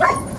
Right.